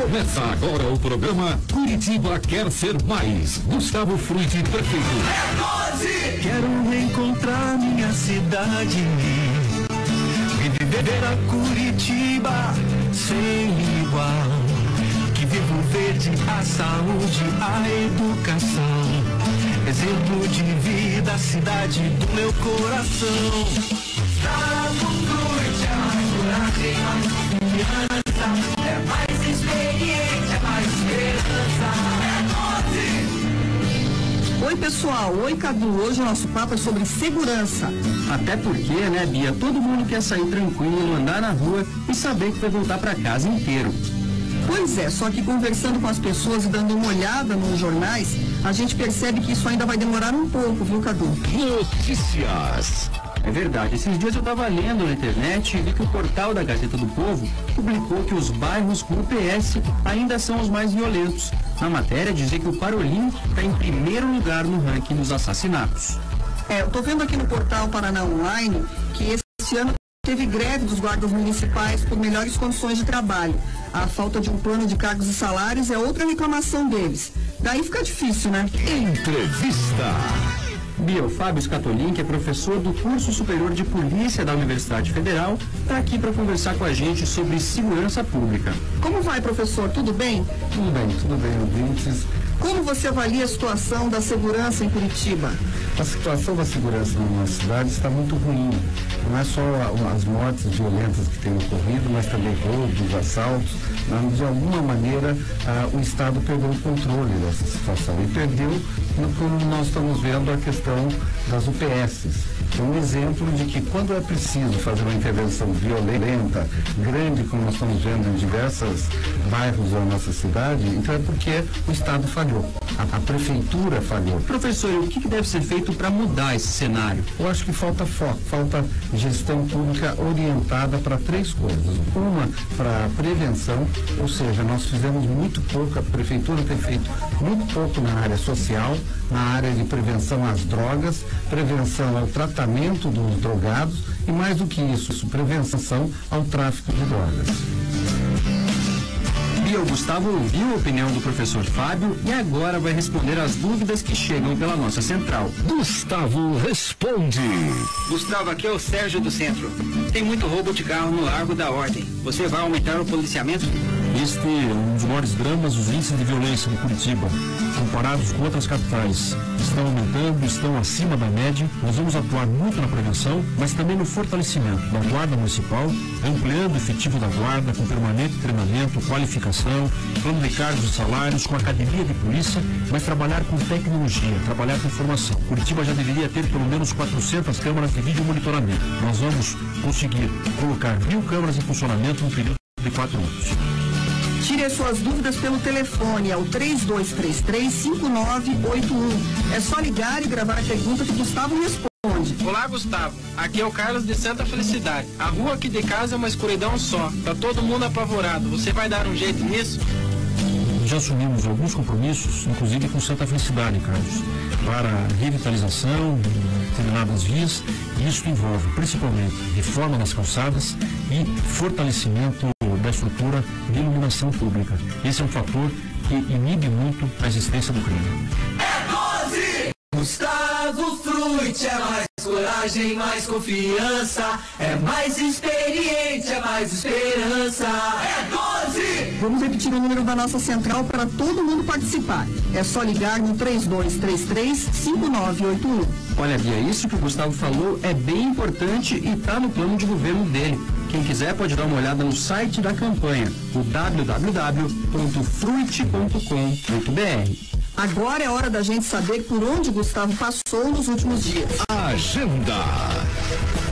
Começa agora o programa Curitiba Quer Ser Mais. Gustavo Frutti, prefeito. É Quero reencontrar minha cidade. Viver a Curitiba sem igual. Que viva o verde, a saúde, a educação. Exemplo de vida, cidade do meu coração. É mais coragem, confiança. Oi, pessoal. Oi, Cadu. Hoje o nosso papo é sobre segurança. Até porque, né, Bia, todo mundo quer sair tranquilo, andar na rua e saber que vai voltar para casa inteiro. Pois é, só que conversando com as pessoas e dando uma olhada nos jornais, a gente percebe que isso ainda vai demorar um pouco, viu, Cadu? Notícias. É verdade, esses dias eu estava lendo na internet e vi que o portal da Gazeta do Povo publicou que os bairros com UPS ainda são os mais violentos. Na matéria dizia que o Parolim está em primeiro lugar no ranking dos assassinatos. É, eu tô vendo aqui no portal Paraná Online que esse ano teve greve dos guardas municipais por melhores condições de trabalho. A falta de um plano de cargos e salários é outra reclamação deles. Daí fica difícil, né? Entrevista. Bia, o Fábio Scatolin, que é professor do curso superior de polícia da Universidade Federal, está aqui para conversar com a gente sobre segurança pública. Como vai, professor? Tudo bem? Tudo bem, tudo bem, ouvintes. Como você avalia a situação da segurança em Curitiba? A situação da segurança na nossa cidade está muito ruim. Não é só as mortes violentas que têm ocorrido, mas também roubos, assaltos. De alguma maneira, ah, o Estado perdeu o controle dessa situação. E perdeu, como nós estamos vendo, a questão das UPSs. É um exemplo de que quando é preciso fazer uma intervenção violenta, grande, como nós estamos vendo em diversos bairros da nossa cidade, então é porque o Estado falhou, a, a prefeitura falhou. Professor, o que, que deve ser feito para mudar esse cenário? Eu acho que falta foco, falta gestão pública orientada para três coisas. Uma, para prevenção, ou seja, nós fizemos muito pouco, a prefeitura tem feito muito pouco na área social, na área de prevenção às drogas, prevenção ao tratamento dos drogados e, mais do que isso, prevenção ao tráfico de drogas. Bia, o Gustavo ouviu a opinião do professor Fábio e agora vai responder as dúvidas que chegam pela nossa central. Gustavo responde. Gustavo, aqui é o Sérgio do Centro. Tem muito roubo de carro no Largo da Ordem. Você vai aumentar o policiamento? Este é um dos maiores dramas dos índices de violência no Curitiba, comparados com outras capitais. Estão aumentando, estão acima da média. Nós vamos atuar muito na prevenção, mas também no fortalecimento da Guarda Municipal, ampliando o efetivo da Guarda com permanente treinamento, qualificação, plano de cargos e salários, com academia de polícia, mas trabalhar com tecnologia, trabalhar com formação. Curitiba já deveria ter pelo menos 400 câmaras de vídeo monitoramento. Nós vamos conseguir colocar mil câmaras em funcionamento no período de quatro anos. Tire as suas dúvidas pelo telefone, é o 3233-5981. É só ligar e gravar a pergunta que Gustavo responde. Olá, Gustavo. Aqui é o Carlos de Santa Felicidade. A rua aqui de casa é uma escuridão só. Tá todo mundo apavorado. Você vai dar um jeito nisso? Já assumimos alguns compromissos, inclusive com Santa Felicidade, Carlos, para revitalização de determinadas vias, e isso envolve principalmente reforma nas calçadas e fortalecimento da estrutura de iluminação pública. Esse é um fator que inibe muito a existência do crime. Gustavo Frutti é mais coragem, mais confiança. É mais experiente, é mais esperança. É 12! Vamos repetir o número da nossa central para todo mundo participar. É só ligar no 3233-5981. Olha, Bia, isso que o Gustavo falou é bem importante e está no plano de governo dele. Quem quiser pode dar uma olhada no site da campanha, o www.fruit.com.br. Agora é hora da gente saber por onde Gustavo passou nos últimos dias. Agenda.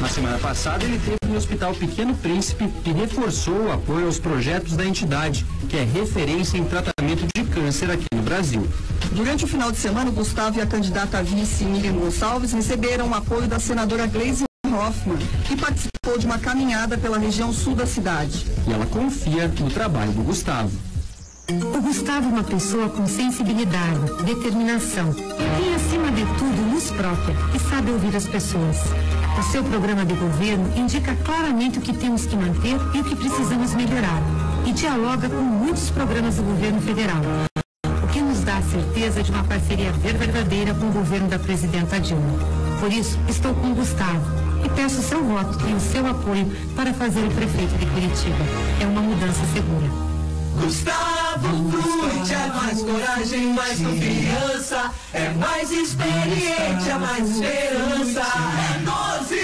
Na semana passada, ele teve no Hospital Pequeno Príncipe e reforçou o apoio aos projetos da entidade, que é referência em tratamento de câncer aqui no Brasil. Durante o final de semana, o Gustavo e a candidata a vice Miriam Gonçalves receberam o apoio da senadora Gleisi Hoffmann, que participou de uma caminhada pela região sul da cidade. E ela confia no trabalho do Gustavo. O Gustavo é uma pessoa com sensibilidade, determinação. Tem, acima de tudo, luz própria e sabe ouvir as pessoas. O seu programa de governo indica claramente o que temos que manter e o que precisamos melhorar. e dialoga com muitos programas do governo federal. O que nos dá a certeza de uma parceria verdadeira com o governo da presidenta Dilma. Por isso, estou com o Gustavo e peço seu voto e o seu apoio para fazer o prefeito de Curitiba. É uma mudança segura. Gustavo Frutti é mais coragem, mais confiança, é mais experiente, é mais esperança, é 12!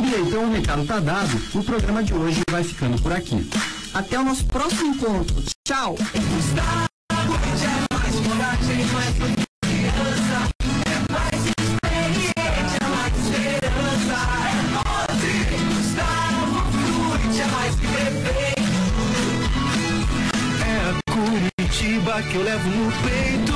E então o recado tá dado, o programa de hoje vai ficando por aqui. Até o nosso próximo encontro. Tchau! Que eu levo no peito,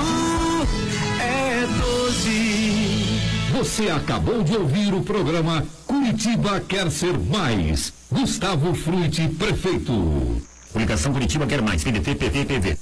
é 12. Você acabou de ouvir o programa Curitiba Quer Ser Mais. Gustavo Frutti, prefeito. Publicação Curitiba Quer Mais, PDT, PT, PV.